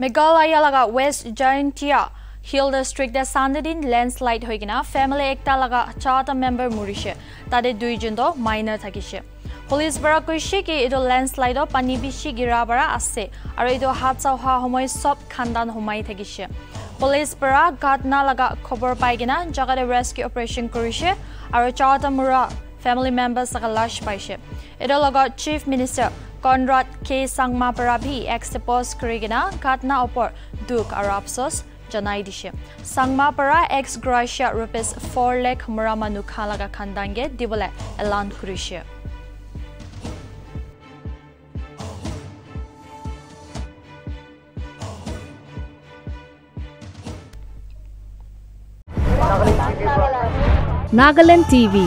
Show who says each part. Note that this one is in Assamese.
Speaker 1: Meghalaya laga West Giantia Hill District de Sandedin landslide hoigina family ekta laga charta member murishe tade duijon do minor thakishe police পৰা কৈছে কি এইটো লেণ্ডশ্লাইডত পানী বেছি গিৰা পৰা আছে আৰু এইটো হাত চাও হোৱা সময় চব খান্দান সোমাই থাকিছে পুলিচ পৰা ঘটনা লগা খবৰ পাই কিনে জেগাতে ৰেস্কিউ অপাৰেশ্যন কৰিছে আৰু চাৰিটা মূৰা ফেমিলি মেম্বাৰ্ছ লাশ পাইছে এইটোৰ লগত chief minister Konrad K. Sangmaparabi ex-tepos kerigena katna opor duk arapsos janai dishim. Sangmapara ex-gracia rupes 4 lakh muramanu khalaga khandange dibole elan kurishim.
Speaker 2: Nagaland TV